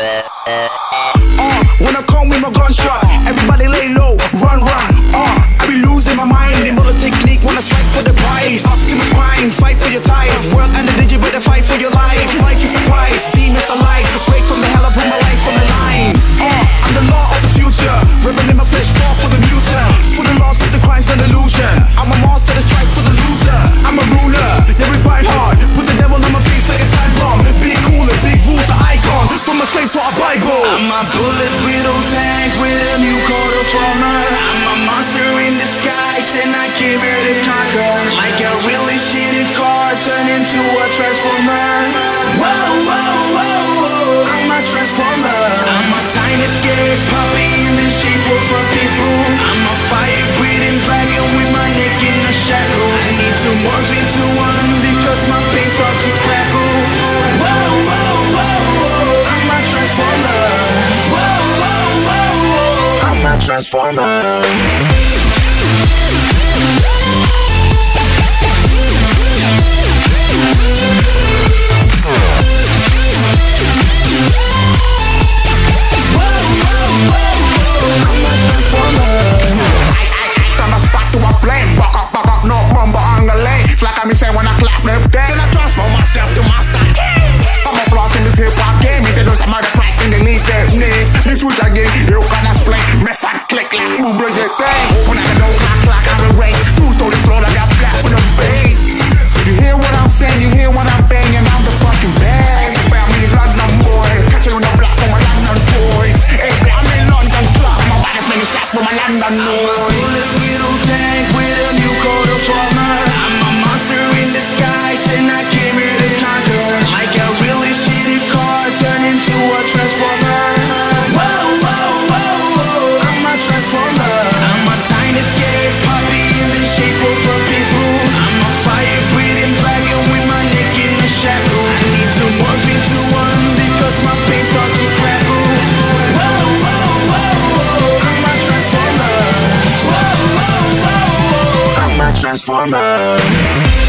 Uh, when I come with my gunshot, everybody lay low, run, run. Uh, I be losing my mind. Technique strike for the fight for your time. Icon. From a slave to a Bible. I'm a bullet riddle tank with a new coat of armor. I'm a monster in disguise and I came here to conquer. Like a really shitty car turned into a transformer. Whoa, whoa, whoa, whoa. I'm a transformer. I'm a tiny scary puppy in the shape of a people. I'm a fire breathing dragon with my I me say when I clap then I transform myself to master I'm a in this hip hop game. Introduce some other crack in the lead technique This switch again, you can explain Mess and click like boom, break your thing When I don't clock, clock, I'm a race. Two story slow, I got black with a bass. You hear what I'm saying, you hear what I'm banging. I'm the fucking best. Family London boy. Catching on the block for my London boys. Hey, I'm in London club. My body finish up for my London noise Bullet little tank with a whoa,